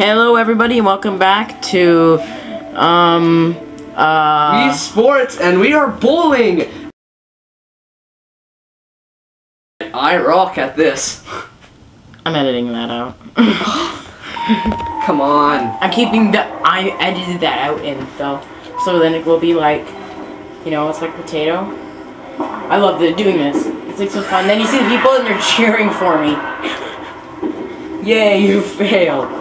Hello, everybody, and welcome back to, um, uh... Wii Sports, and we are bowling! I rock at this. I'm editing that out. Come on. I'm keeping the... I edited that out in, though. So then it will be like, you know, it's like potato. I love the, doing this. It's like so fun. Then you see the people and they're cheering for me. Yay, you failed.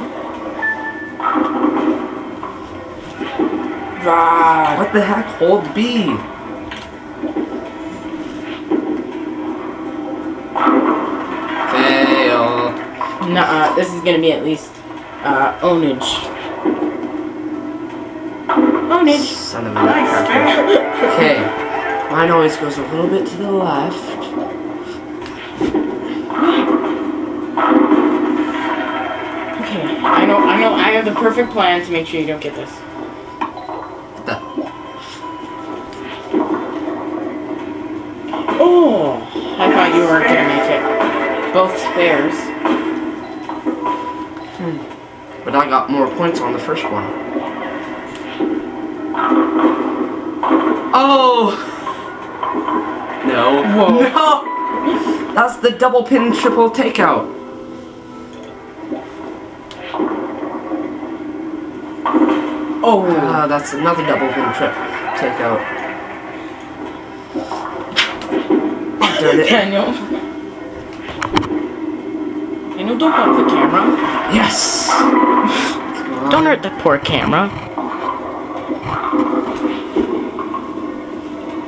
Ah, What the heck? Hold B. Fail. Nuh-uh, this is gonna be at least, uh, ownage. Ownage. Son of a nutcracker. Okay. Mine always goes a little bit to the left. Okay, I know, I know, I have the perfect plan to make sure you don't get this. Oh, I thought you weren't gonna make it. Both spares. But I got more points on the first one. Oh! No. Whoa. No! That's the double pin triple takeout. Oh, Ah, that's another double pin trip takeout. It. Daniel. Daniel, don't bump the camera. Yes! Don't hurt the poor camera.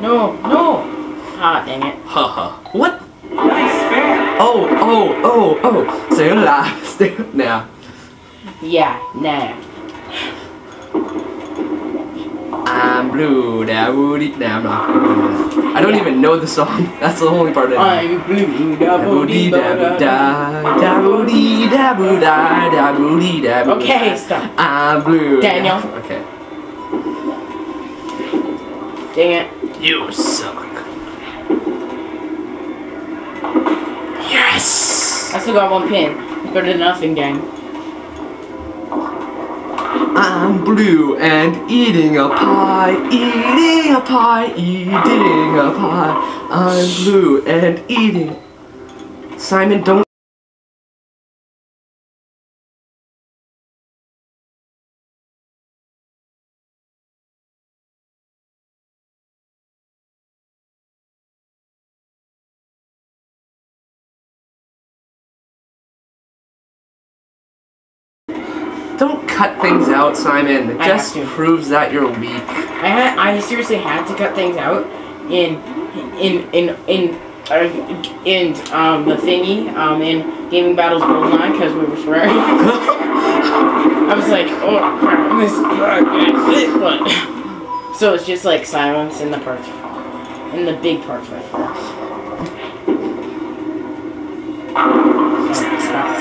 No, no. Ah, dang it. Haha. what? Oh, oh, oh, oh. Still alive. Still now. Yeah, nah. I'm blue, da woody. Nah, I'm not. I don't even know the song. That's the only part I know. I'm blue, Da woody da da da da Okay, stop. I'm blue. Daniel. Okay. Dang it. You suck. Yes. I still got one pin. Better than nothing, gang. I'm blue and eating a pie, eating a pie, eating a pie. I'm blue and eating. Simon, don't. Don't cut things out, Simon. It I have just to. proves that you're weak. I had, I seriously had to cut things out in, in, in, in, uh, in, um, the thingy, um, in Gaming Battles Goldeneye, because we were swearing. I was like, oh crap, this, but, so it's just like silence in the parts, in the big parts right there.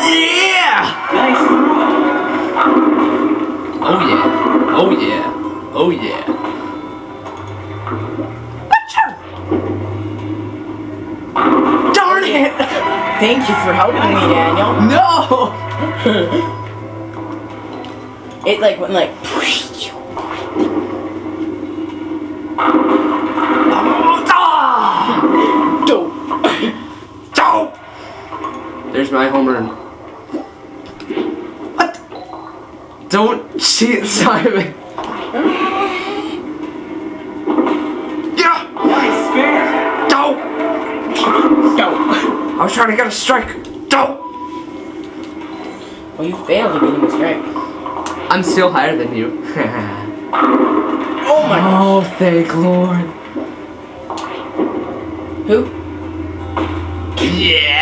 Yeah! Oh Oh yeah. Oh yeah. Achoo! Darn it! Thank you for helping me, Daniel. No! It like went like. Ah! Dope. Dope! There's my home run. What? Don't cheat, Simon. Yeah! Dope! Dope. I was trying to get a strike. Dope! Well, you failed to get him a strike. I'm still higher than you. Oh my. God. Oh, thank Lord. Who? Yeah!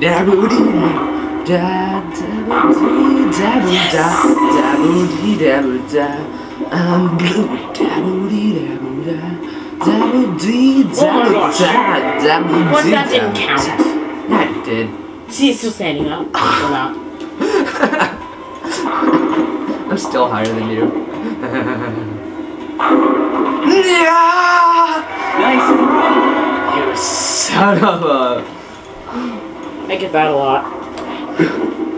Daboo dee, da daboo dee, daboo da, daboo dee, daboo da. I'm blue, daboo dee, daboo da, daboo dee, gosh. da, What, dee, that didn't count. Yeah, it did. See, it's still standing up. Still. I'm still higher than you. yeah! Nice. You son of a. I get that a lot.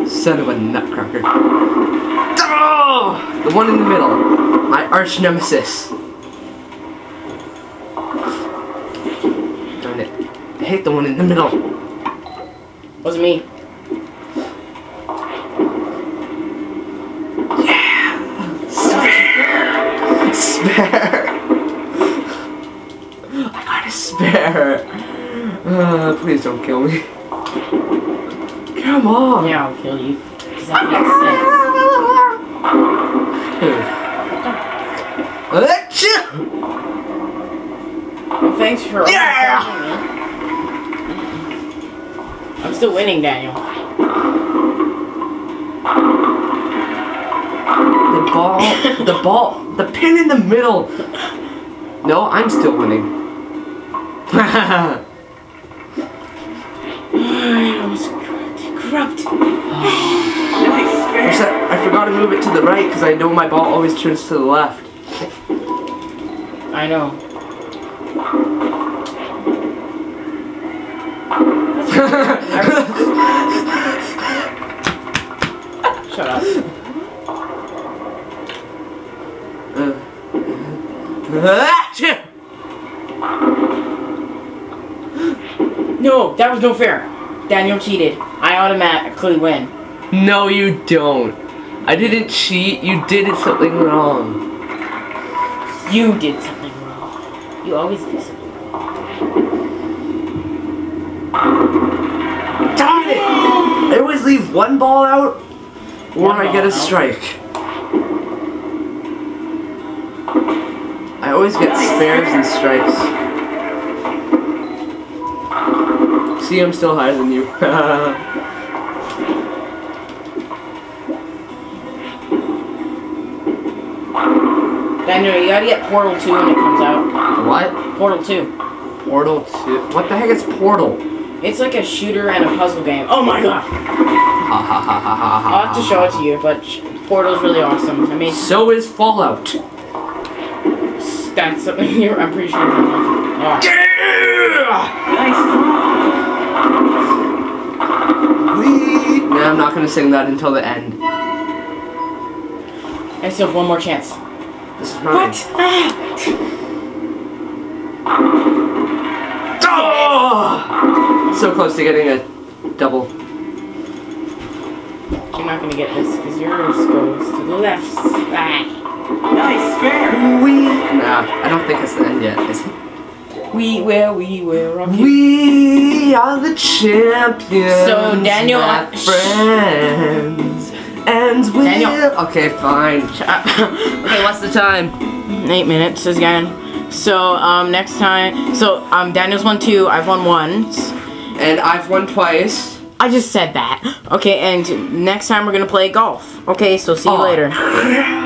Son of a nutcracker. Oh! The one in the middle. My arch nemesis. Darn it. I hate the one in the middle. Wasn't me. Yeah! Spare! Spare. I got a spare. Uh, please don't kill me. Come on. Yeah, I'll kill you. that makes sense. Well, thanks for Yeah! I'm still winning, Daniel. The ball, the ball, the pin in the middle. No, I'm still winning. corrupt. Except I forgot to move it to the right because I know my ball always turns to the left. I know. Shut up. Achoo! No, that was no fair. Daniel cheated. I automatically win. No, you don't. I didn't cheat. You did something wrong. You did something wrong. You always do something wrong. Darn it! I always leave one ball out, or One I get a out. strike. I always get spares and strikes. See, I'm still higher than you. Daniel, you gotta get Portal 2 when it comes out. what? Portal 2. Portal 2? What the heck is Portal? It's like a shooter and a puzzle game. Oh my god! Ha ha ha ha ha ha. I'll have to show it to you, but Portal's really awesome. I mean, So is Fallout. that's something you're, I'm pretty sure you're gonna We- Nah, I'm not gonna sing that until the end. I still have one more chance. This is mine. What? Ah! Oh! So close to getting a double. You're not gonna get this because yours goes to the left. Ah. We. Nah, I don't think it's the end yet. We will, we will rock you. We are the champions. So, Daniel, not I- friends. And we. Daniel. Okay, fine. Okay, what's the time? Eight minutes again. So um next time, so um Daniel's won two, I've won once. And I've won twice. I just said that. Okay, and next time we're gonna play golf. Okay, so see you Aw, later.